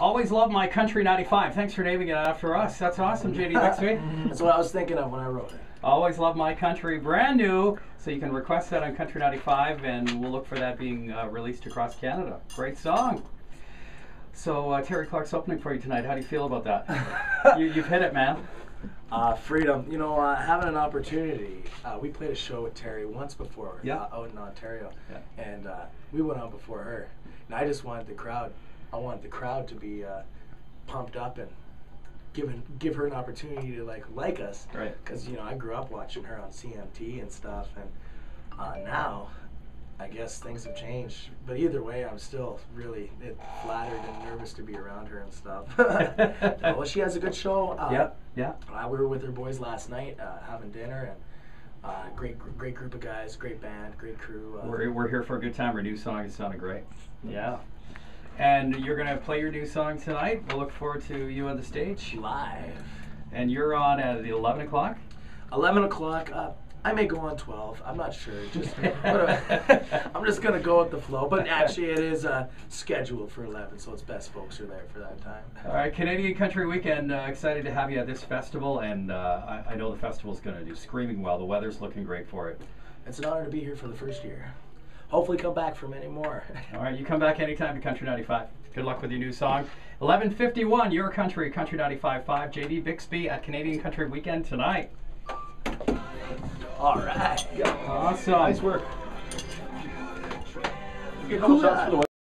Always love my Country 95. Thanks for naming it after us. That's awesome, Jaydee Bixby. That's what I was thinking of when I wrote it. Always love my country, brand new. So you can request that on Country 95, and we'll look for that being uh, released across Canada. Great song. So uh, Terri Clark's opening for you tonight. How do you feel about that? you, you've hit it, man. Uh, freedom. You know, uh, having an opportunity. Uh, we played a show with Terri once before Yeah. uh, out in Ontario, Yeah. and uh, we went on before her. And I just wanted the crowd. I wanted the crowd to be uh, pumped up and given give her an opportunity to like like us. Right. Because you know I grew up watching her on CMT and stuff, and uh, now. I guess things have changed, but either way, I'm still really flattered and nervous to be around her and stuff. well, she has a good show. Uh, Yeah, yeah. uh, we were with her boys last night uh, having dinner, and uh, great, great group of guys, great band, great crew. Uh, We're, we're here for a good time. Our new song is sounding great. Yeah. And you're going to play your new song tonight. We'll look forward to you on the stage. live. And you're on at the 11 o'clock? 11 o'clock. Uh, I may go on 12. I'm not sure. Just I'm just gonna go with the flow. But actually, it is uh, scheduled for 11, so it's best folks are there for that time. All right, Canadian Country Weekend. Uh, excited to have you at this festival, and uh, I, I know the festival's going to do screaming well. The weather's looking great for it. It's an honor to be here for the first year. Hopefully, come back for many more. All right, you come back anytime to Country 95. Good luck with your new song. 1151, Your Country, Country 95.5. Jaydee Bixby at Canadian Country Weekend tonight. All right. Awesome. Nice work. Cool.